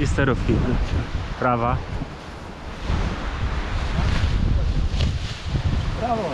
I sterówki. Prawa. Brawo.